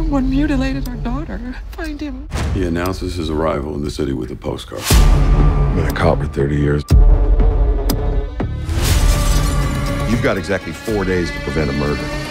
Someone mutilated our daughter. Find him. He announces his arrival in the city with a postcard. Been a cop for 30 years. You've got exactly four days to prevent a murder.